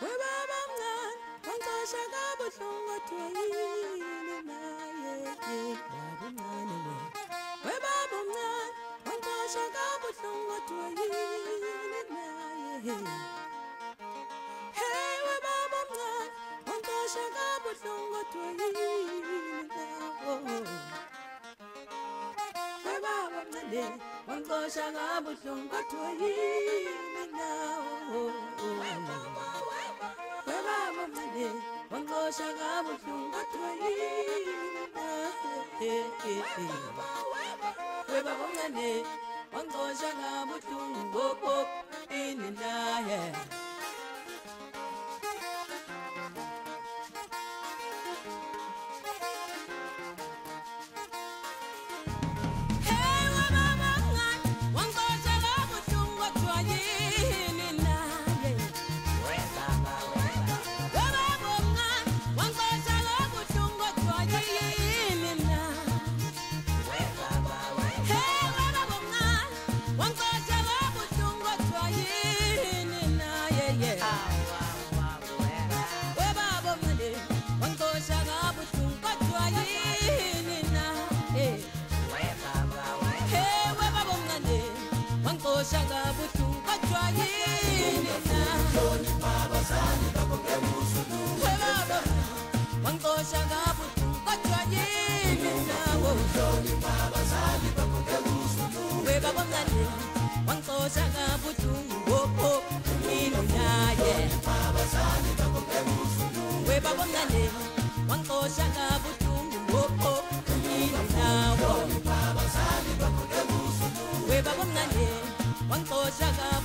babamwana bankashaka buhlungu twalile naye. Babumncane we. Webabumncane bankashaka buhlungu twalile naye. Hey webabumncane bankashaka buhlungu twalile nawo webabumncane bankashaka buhlungu twalile babababade bakoshanga yeah. One to wantoshaka